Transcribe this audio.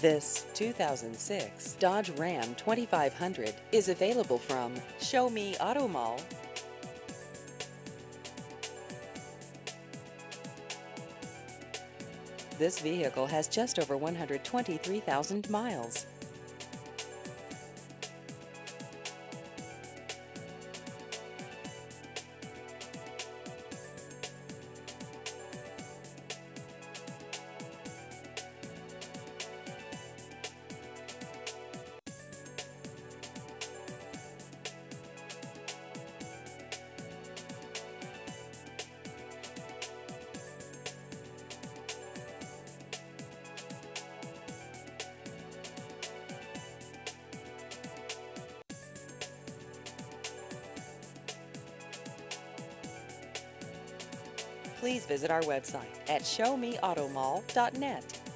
This 2006 Dodge Ram 2500 is available from Show Me Auto Mall. This vehicle has just over 123,000 miles. Please visit our website at showmeautomall.net.